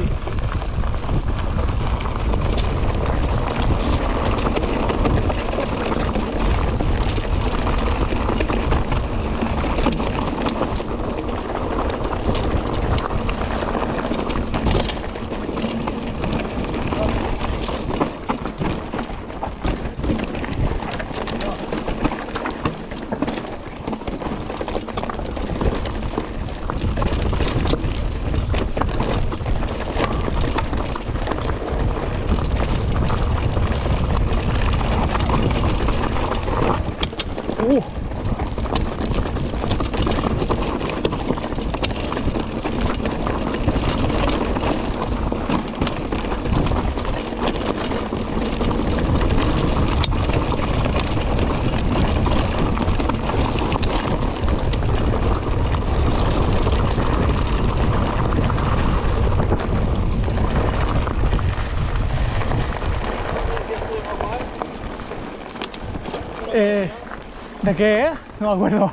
Thank you. Eh, ¿De qué? No me acuerdo.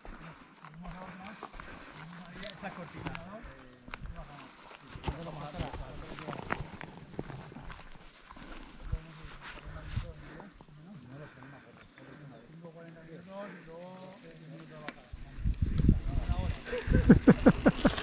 Ha, ha, ha.